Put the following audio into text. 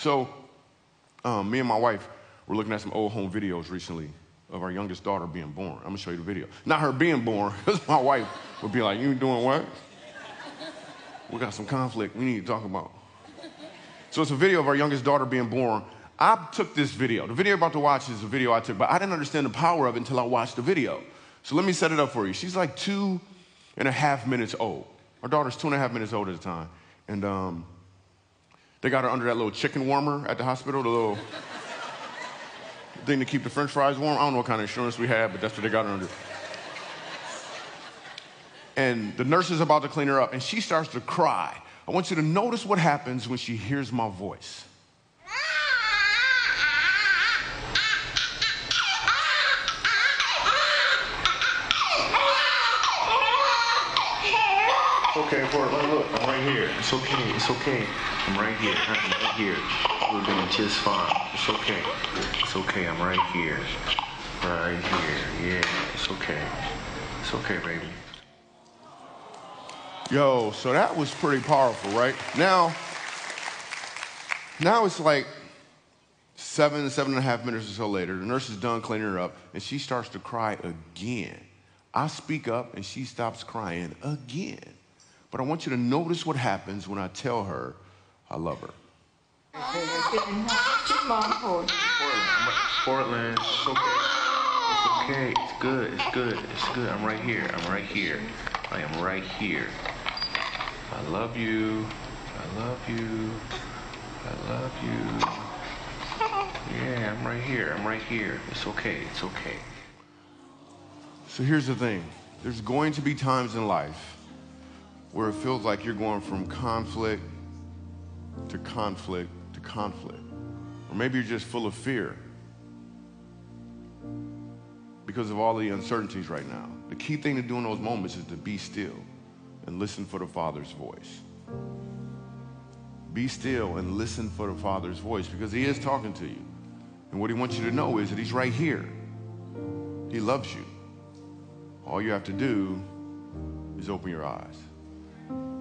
So, um, me and my wife were looking at some old home videos recently of our youngest daughter being born. I'm gonna show you the video. Not her being born, because my wife would be like, You doing what? We got some conflict we need to talk about. So, it's a video of our youngest daughter being born. I took this video. The video you're about to watch is a video I took, but I didn't understand the power of it until I watched the video. So, let me set it up for you. She's like two and a half minutes old. Our daughter's two and a half minutes old at the time. And um, they got her under that little chicken warmer at the hospital, the little thing to keep the french fries warm. I don't know what kind of insurance we had, but that's what they got her under. And the nurse is about to clean her up, and she starts to cry. I want you to notice what happens when she hears my voice. Okay, Portland, look, I'm right here. It's okay, it's okay. I'm right here, I'm right here. We're doing just fine. It's okay. It's okay, I'm right here. Right here, yeah, it's okay. It's okay, baby. Yo, so that was pretty powerful, right? Now, now it's like seven, seven and a half minutes or so later. The nurse is done cleaning her up, and she starts to cry again. I speak up, and she stops crying again. But I want you to notice what happens when I tell her I love her. Portland, Portland, it's okay. It's okay. It's good. It's good. It's good. I'm right here. I'm right here. I am right here. I love you. I love you. I love you. Yeah, I'm right here. I'm right here. It's okay. It's okay. So here's the thing there's going to be times in life where it feels like you're going from conflict to conflict to conflict. Or maybe you're just full of fear because of all the uncertainties right now. The key thing to do in those moments is to be still and listen for the Father's voice. Be still and listen for the Father's voice because He is talking to you. And what He wants you to know is that He's right here. He loves you. All you have to do is open your eyes. Thank you.